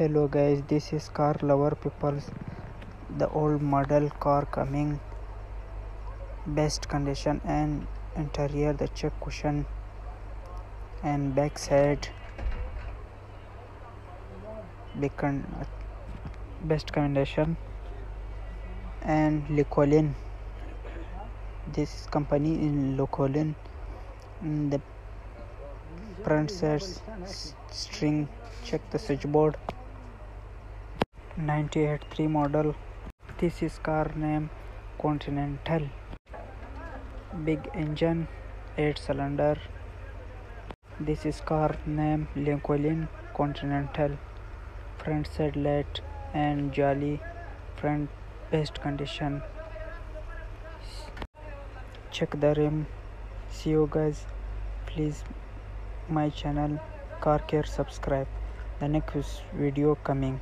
hello guys. This is car lover peoples. The old model car coming. Best condition and interior the check cushion and back side. Become best condition and Licolin this company in Licolin in the front string. Check the switchboard 983 model this is car name continental big engine 8 cylinder this is car name lincoln continental front side light and jolly front best condition check the rim see you guys. Please my channel car care subscribe the next video coming